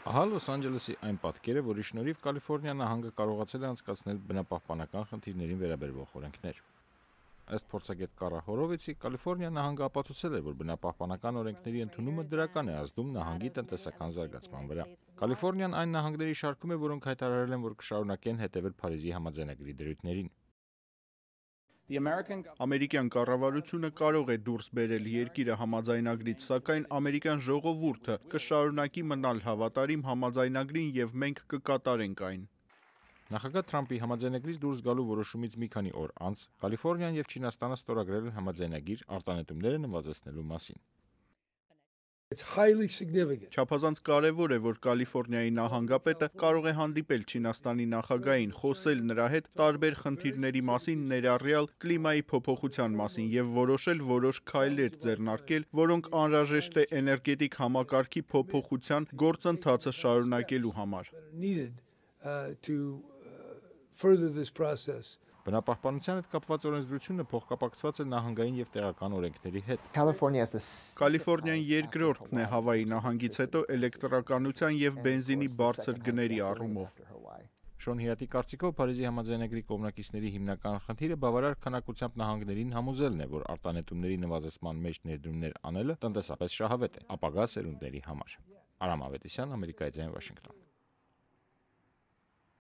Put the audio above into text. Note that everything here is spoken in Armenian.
Ահա Լոս Անջելեսի այն պատկերը, որի շնորհիվ Կալիֆոռնիա նահանգը կարողացել է անցկացնել բնապահպանական խնդիրներին վերաբերող օրենքներ։ Ըստ փորձագետ Կարա Հորովիցի, Կալիֆոռնիա նահանգը ապացուցել է, որ բնապահպանական օրենքների ընդունումը դրական է ազդում նահանգի տնտեսական զարգացման վրա։ Կալիֆոռնիան այն նահանգների շարքում է, որոնք հայտարարել են, որ կշարունակեն հետևել Փարիզի համաձայնագրի դրույթներին։ Ամերիկյան կառավարությունը կարող է դուրս բերել երկիրը համաձայնագրից, սակայն ամերիկյան ժողովուրդը կշարունակի մնալ հավատարիմ համաձայնագրին եւ մենք կկատարենք այն։ Նախագահ Թրամփի համաձայնագրից դուրս գալու որոշումից մի քանի օր անց Կալիֆոռնիան եւ Չինաստանը ստորագրել են համաձայնագիր արտանետումները նվազեցնելու մասին։ It's highly significant. Չափազանց կարևոր է, որ Կալիֆոռնիայի նահանգապետը կարող է հանդիպել Չինաստանի նախագահին, խոսել նրա հետ տարբեր խնդիրների մասին, ներառյալ կլիմայի փոփոխության մասին եւ որոշել որոշ քայլեր ձեռնարկել, որոնք անհրաժեշտ է էներգետիկ համակարգի փոփոխության գործընթացը շարունակելու համար։ Needed uh, to uh, further this process. Բնապահպանության հետ կապված օրենսդրությունը փոխկապակցված է նահանգային եւ տեղական օրենքների հետ։ Կալիֆոռնիան երկրորդն է Հավայի նահանգից հետո էլեկտրականության եւ բենզինի բարձր գների առումով։ Շոն Հիատի կարծիքով Փարիզի համաձայնագրի կողմնակիցների հիմնական խնդիրը բավարար քանակությամբ նահանգներին համոզելն է, որ արտանետումների նվազեցման մեջ ներդրումներ անելը տնտեսապես շահավետ է ապագա սերունդների համար։ Արամ Ավետիսյան, Ամերիկայի ձայն Վաշինգտոն։